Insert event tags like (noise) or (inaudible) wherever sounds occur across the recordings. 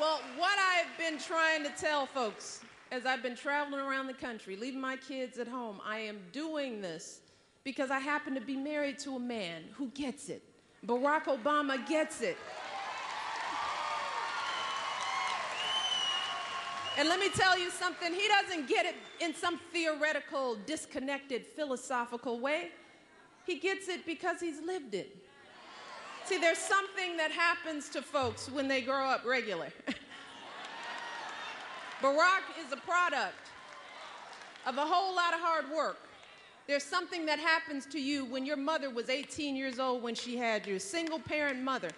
Well, what I've been trying to tell folks as I've been traveling around the country, leaving my kids at home, I am doing this because I happen to be married to a man who gets it. Barack Obama gets it. And let me tell you something, he doesn't get it in some theoretical, disconnected, philosophical way. He gets it because he's lived it. See, there's something that happens to folks when they grow up regular. (laughs) Barack is a product of a whole lot of hard work. There's something that happens to you when your mother was 18 years old when she had you, single parent mother,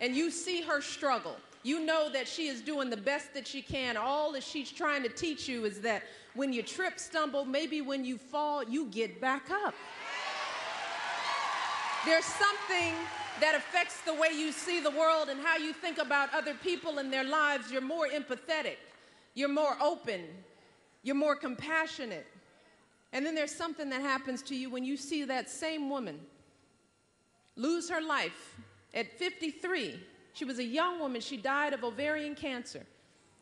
and you see her struggle. You know that she is doing the best that she can. All that she's trying to teach you is that when you trip, stumble, maybe when you fall, you get back up. There's something that affects the way you see the world and how you think about other people and their lives. You're more empathetic, you're more open, you're more compassionate. And then there's something that happens to you when you see that same woman lose her life at 53. She was a young woman, she died of ovarian cancer.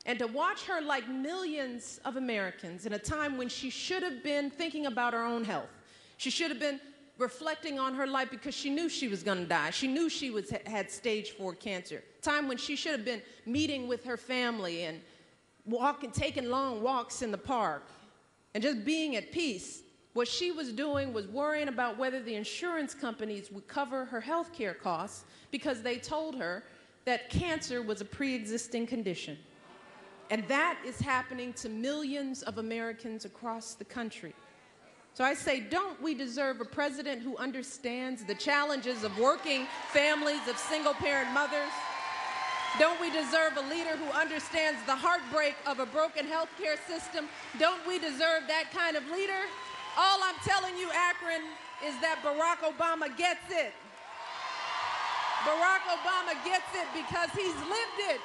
And to watch her, like millions of Americans, in a time when she should have been thinking about her own health, she should have been reflecting on her life because she knew she was going to die. She knew she was, had stage four cancer. Time when she should have been meeting with her family and walking, taking long walks in the park and just being at peace. What she was doing was worrying about whether the insurance companies would cover her health care costs because they told her that cancer was a pre existing condition. And that is happening to millions of Americans across the country. So I say, don't we deserve a president who understands the challenges of working families, of single parent mothers? Don't we deserve a leader who understands the heartbreak of a broken healthcare system? Don't we deserve that kind of leader? All I'm telling you, Akron, is that Barack Obama gets it. Barack Obama gets it because he's lived it.